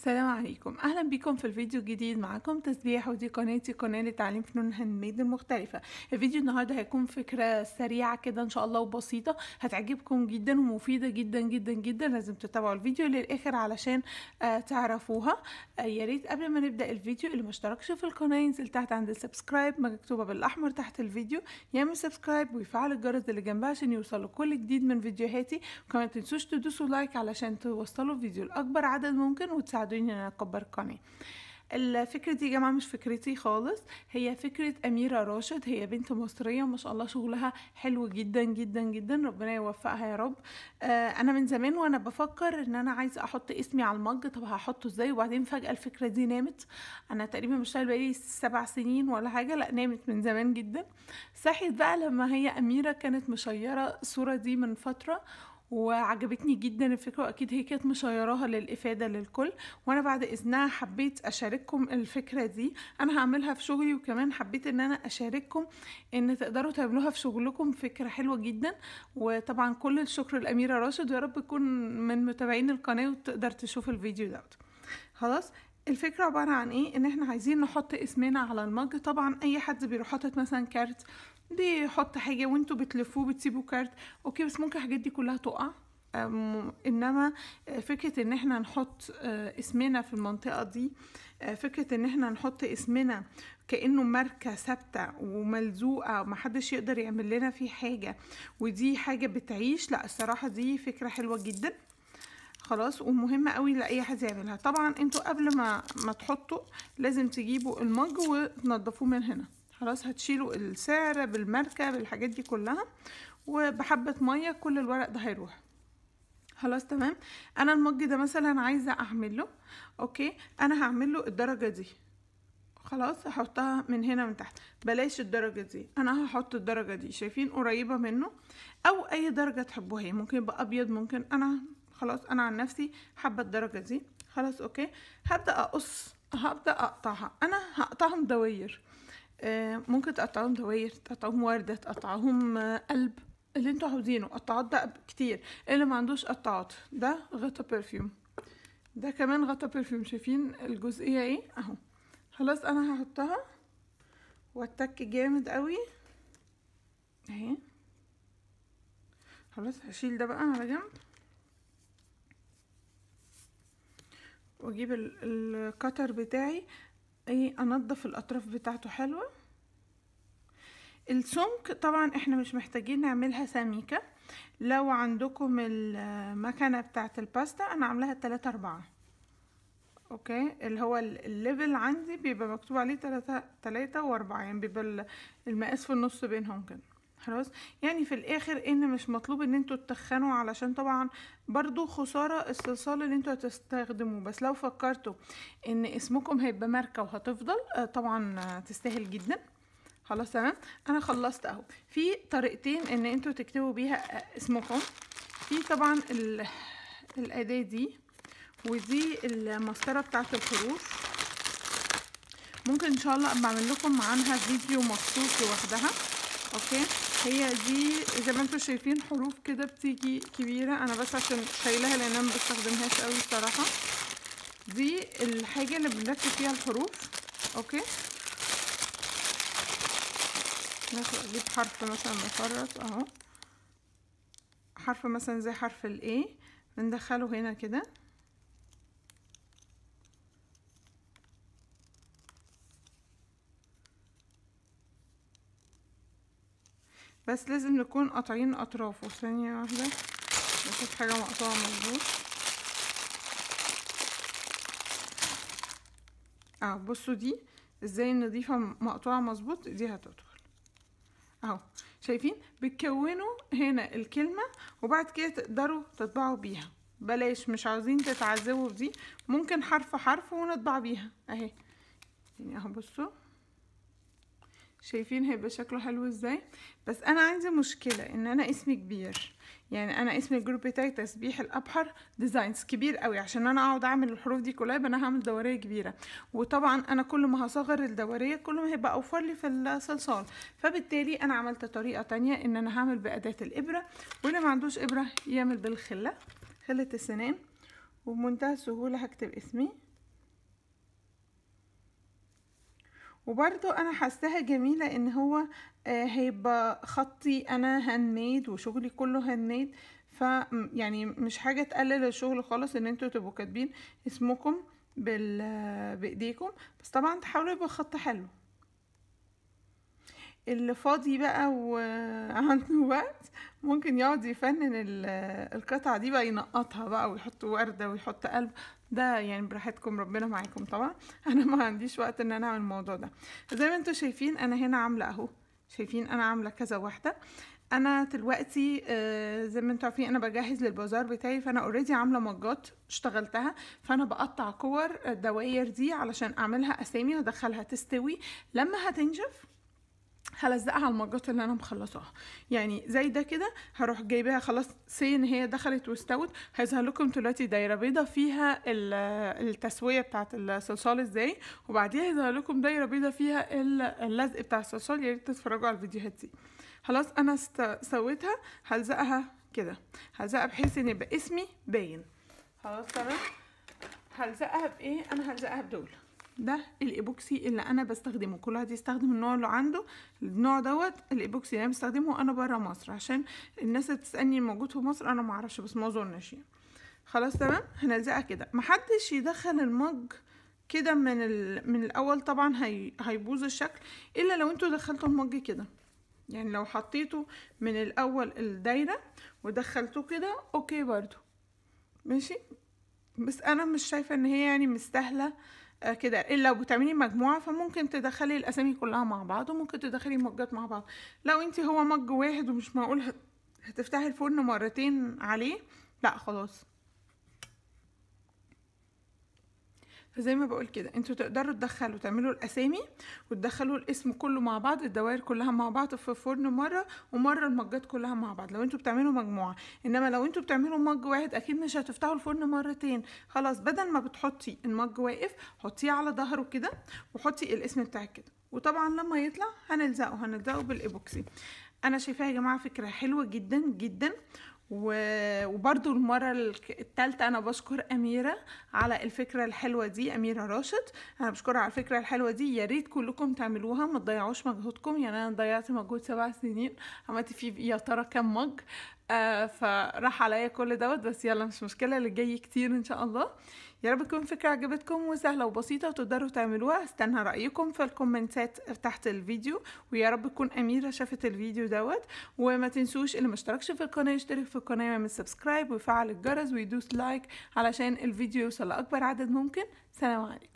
السلام عليكم. أهلا بكم في الفيديو الجديد معاكم تسبيح ودي قناتي قناة لتعليم فنون ال handmade المختلفة. الفيديو النهارده هيكون فكرة سريعة كده إن شاء الله وبسيطة هتعجبكم جدا ومفيدة جدا جدا جدا. لازم تتابعوا الفيديو للآخر علشان آه تعرفوها. آه يا ريت قبل ما نبدأ الفيديو اللي مشتركش في القناة ينزل تحت عند ال subscribe مكتوبة بالأحمر تحت الفيديو. يعمل subscribe ويفعل الجرس اللي جنبها عشان يوصلوا كل جديد من فيديوهاتي. وكمان تنسوش تدوسوا لايك علشان توصلوا الفيديو لأكبر عدد ممكن وتساعدوني أكبر القناه الفكرة دي يا جماعة مش فكرتي خالص هي فكرة أميرة راشد هي بنت مصرية ما شاء الله شغلها حلو جدا جدا جدا ربنا يوفقها يا رب. آه أنا من زمان وأنا بفكر إن أنا عايزة أحط اسمي على المج طب هحطه إزاي؟ وبعدين فجأة الفكرة دي نامت. أنا تقريبا بشتغل بقالي سبع سنين ولا حاجة لأ نامت من زمان جدا. صحيت بقى لما هي أميرة كانت مشيرة الصورة دي من فترة وعجبتني جدا الفكرة وأكيد هي كانت مشيراها للإفادة للكل. وأنا بعد إذنها حبيت أشارككم الفكرة دي. أنا هعملها في شغلي وكمان حبيت إن أنا أشارككم إن تقدروا تعملوها في شغلكم. فكرة حلوة جدا. وطبعا كل الشكر لأميرة راشد. ويا رب تكون من متابعين القناة وتقدر تشوف الفيديو دوت. خلاص؟ الفكرة عبارة عن إيه؟ إن إحنا عايزين نحط اسمنا على المج. طبعا أي حد بيروح حاطط مثلا كارت بيحط حاجة وانتوا بتلفوه بتسيبوا كارت؟ okay بس ممكن الحاجات دي كلها تقع. إنما فكرة إن إحنا نحط اسمنا في المنطقة دي فكرة إن إحنا نحط اسمنا كأنه ماركة ثابتة وملزوقة محدش يقدر يعمل لنا فيه حاجة ودي حاجة بتعيش لا الصراحة دي فكرة حلوة جدا. خلاص ومهمة قوي لأي حد يعملها. طبعا أنتوا قبل ما ما تحطوا لازم تجيبوا المج وتنضفوه من هنا. خلاص هتشيلوا السعر بالماركة بالحاجات دي كلها وبحبة مية كل الورق ده هيروح. خلاص تمام؟ أنا المج ده مثلا عايزة أعمله أوكي؟ أنا هعمل له الدرجة دي. خلاص هحطها من هنا من تحت. بلاش الدرجة دي. أنا هحط الدرجة دي. شايفين قريبة منه؟ أو أي درجة تحبوها. ممكن يبقى أبيض ممكن أنا خلاص أنا عن نفسي حابة الدرجة دي. خلاص okay؟ هبدأ أقص هبدأ أقطعها. أنا هقطعهم دواير آه ممكن تقطعهم دواير تقطعهم ورده تقطعهم آه قلب اللي أنتوا عاوزينه. قطعات ده كتير. اللي ما عندوش قطعات. ده غطا perfume ده كمان غطا perfume شايفين الجزئية إيه؟ اهو. خلاص أنا هحطها. واتك جامد قوي. اهي. خلاص هشيل ده بقى على جنب. واجيب ال cutter بتاعي. إيه انضف الاطراف بتاعته حلوة. السمك طبعا إحنا مش محتاجين نعملها سميكة. لو عندكم المكنة بتاعة الباستا أنا عاملاها 3 4 okay؟ اللي هو ال level عندي بيبقى مكتوب عليه 3 3 و4 يعني بيبقى المقاس في النص بينهم كده. خلاص؟ يعني في الآخر إن مش مطلوب إن أنتوا تتخنوا علشان طبعا برضو خسارة الصلصال اللي أنتوا هتستخدموه. بس لو فكرتوا إن اسمكم هيبقى ماركة وهتفضل طبعا تستاهل جدا. خلاص تمام؟ أنا خلصت أهو. في طريقتين إن أنتوا تكتبوا بيها اسمكم. في طبعا الأداة دي ودي المسطرة بتاعت الحروف. ممكن إن شاء الله بعمل لكم عنها فيديو مخصوص لوحدها. okay؟ هي دي زي ما أنتم شايفين حروف كده بتيجي كبيرة. أنا بس عشان شايلها لأن أنا ما بستخدمهاش قوي الصراحه دي الحاجة اللي بنركب فيها الحروف. okay. ناخد أجيب حرف مثلا مفرد أهو. حرف مثلا زي حرف ال A بندخله هنا كده. بس لازم نكون قاطعين اطرافه ثانية واحدة بشوف حاجة مقطوعة مظبوط. آه بصوا دي إزاي نضيفها مقطوعة مظبوط دي هتدخل. أهو شايفين؟ بتكونوا هنا الكلمة وبعد كده تقدروا تطبعوا بيها. بلاش مش عاوزين تتعذبوا في دي. ممكن حرف حرف ونطبع بيها. أهي. يعني أهو بصوا. شايفين هيبقى شكله حلو إزاي. بس أنا عندي مشكلة إن أنا اسمي كبير. يعني أنا اسم ال group بتاعي تسبيح الأبحر designs. كبير قوي. عشان أنا أقعد أعمل الحروف دي كلها أنا هعمل دوريه كبيرة. وطبعا أنا كل ما هصغر الدوريه كل ما هيبقى over لي في الصلصال. فبالتالي أنا عملت طريقة تانية إن أنا هعمل بأداة الإبرة. واللي ما عندوش إبرة يعمل بالخلة. خلة السنان. وبمنتهى السهولة هكتب اسمي. وبرضو أنا حاساها جميلة إن هو آه، هيبقى خطي أنا handmade وشغلي كله handmade ف يعني مش حاجة تقلل الشغل خالص إن أنتوا تبقوا كاتبين اسمكم بال بإيديكم. بس طبعا تحاولوا يبقى خط حلو. اللي فاضي بقى وعنده وقت ممكن يقعد يفنن ال- القطعة دي بقى ينقطها بقى ويحط وردة ويحط قلب. ده يعني براحتكم ربنا معاكم طبعا. أنا ما عنديش وقت إن أنا أعمل الموضوع ده. زي ما أنتوا شايفين أنا هنا عاملة أهو. شايفين؟ أنا عاملة كذا واحدة. أنا دلوقتي آه، زي ما أنتوا عارفين أنا بجهز للبازار بتاعي فأنا already عاملة mugات اشتغلتها. فأنا بقطع كور الدواير دي علشان أعملها أسامي وأدخلها تستوي. لما هتنشف هلزقها على المجات اللي أنا مخلصاها. يعني زي ده كده هروح جايباها خلاص سي إن هي دخلت واستوت هيظهر لكم دلوقتي دايرة بيضة فيها ال- التسوية بتاعه الصلصال إزاي. وبعديها هيظهر لكم دايرة بيضة فيها ال- اللزق بتاع الصلصال. يا ريت تتفرجوا على الفيديوهات دي. خلاص أنا. سويتها. هلزقها كده. هلزقها بحيث إن يبقى اسمي باين. خلاص تمام. هلزقها بإيه؟ أنا هلزقها بدول. ده الإيبوكسي اللي أنا بستخدمه. كل واحد يستخدم النوع اللي عنده. النوع دوت الإيبوكسي اللي أنا بستخدمه أنا بره مصر. عشان الناس اللي بتسألني موجود في مصر أنا ما أعرفش بس ما أظنش يعني. خلاص تمام؟ هنلزقها كده. محدش يدخل ال mug كده من ال... من الأول طبعا هي... هيبوظ الشكل إلا لو أنتوا دخلتوا ال mug كده. يعني لو حطيته من الأول الدايرة ودخلته كده okay برضو. ماشي؟ بس أنا مش شايفة إن هي يعني مستاهلة كده. إلا لو بتعملي مجموعة فممكن تدخلي الأسامي كلها مع بعض وممكن تدخلي مجات مع بعض. لو أنت هو مج واحد ومش معقول هت- هتفتحي الفرن مرتين عليه لا خلاص. فزي ما بقول كده أنتوا تقدروا تدخلوا تعملوا الأسامي وتدخلوا الاسم كله مع بعض الدوائر كلها مع بعض في الفرن مرة ومرة المجات كلها مع بعض لو أنتوا بتعملوا مجموعة. إنما لو أنتوا بتعملوا مج واحد أكيد مش هتفتحوا الفرن مرتين. خلاص بدل ما بتحطي المج واقف حطيه على ظهره كده وحطي الاسم بتاعك كده. وطبعا لما يطلع هنلزقه هنلزقه بالإيبوكسي. أنا شايفاها يا جماعة فكرة حلوة جدا جدا. وبرضو المرة التالتة أنا بشكر أميرة على الفكرة الحلوة دي أميرة راشد. أنا بشكرها على الفكرة الحلوة دي. يا ريت كلكم تعملوها ما تضيعوش مجهودكم. يعني أنا ضيعت مجهود سبع سنين عملت فيه يا ترى كام mug. آه فراح عليا كل دوت بس يلا مش مشكلة اللي جاي كتير إن شاء الله. يا رب تكون فكرة عجبتكم وسهلة وبسيطة وتقدروا تعملوها. استنى رأيكم في ال commentات تحت الفيديو ويا رب تكون أميرة شافت الفيديو دوت. وما تنسوش اللي مشتركش في القناة يشترك في القناة ويعمل subscribe ويفعل الجرس ويدوس like علشان الفيديو يوصل لأكبر عدد ممكن. سلام عليكم.